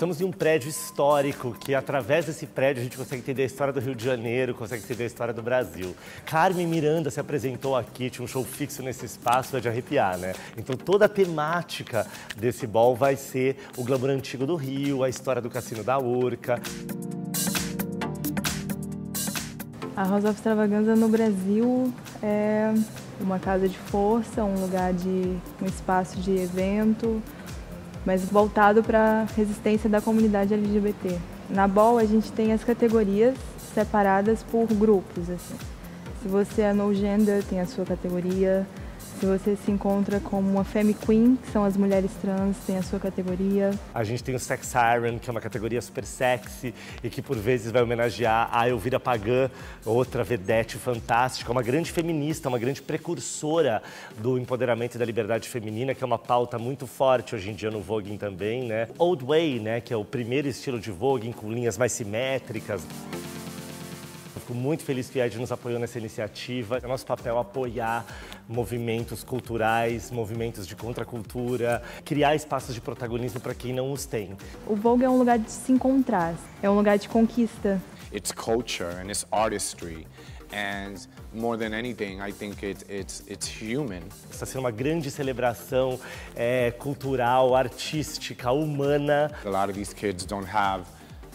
estamos em um prédio histórico que, através desse prédio, a gente consegue entender a história do Rio de Janeiro, consegue entender a história do Brasil. Carmen Miranda se apresentou aqui, tinha um show fixo nesse espaço, é de arrepiar, né? Então toda a temática desse ball vai ser o glamour antigo do Rio, a história do Cassino da Urca. A House of Extravaganza no Brasil é uma casa de força, um lugar de um espaço de evento, mas voltado para a resistência da comunidade LGBT. Na BOL a gente tem as categorias separadas por grupos. Assim. Se você é no gender, tem a sua categoria. Se você se encontra como uma Femme Queen, que são as mulheres trans, tem a sua categoria. A gente tem o Sex Siren, que é uma categoria super sexy e que por vezes vai homenagear a Elvira Pagan, outra vedete fantástica, uma grande feminista, uma grande precursora do empoderamento e da liberdade feminina, que é uma pauta muito forte hoje em dia no Vogue também, né? Old Way, né, que é o primeiro estilo de Vogue com linhas mais simétricas. Fico muito feliz que a Ed nos apoiou nessa iniciativa. É nosso papel apoiar movimentos culturais, movimentos de contracultura, criar espaços de protagonismo para quem não os tem. O Vogue é um lugar de se encontrar, é um lugar de conquista. It's culture and it's artistry. And more than anything, I think it, it's, it's human. Está sendo uma grande celebração é, cultural, artística, humana. A lot of these kids don't have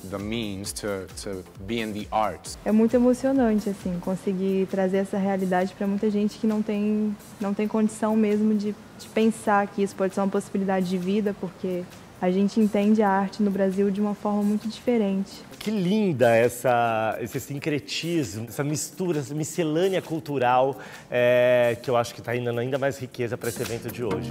the means to, to be in the arts. É muito emocionante assim conseguir trazer essa realidade para muita gente que não tem não tem condição mesmo de, de pensar que isso pode ser uma possibilidade de vida, porque a gente entende a arte no Brasil de uma forma muito diferente. Que linda essa, esse sincretismo, essa mistura, essa miscelânea cultural é, que eu acho que está ainda ainda mais riqueza para esse evento de hoje.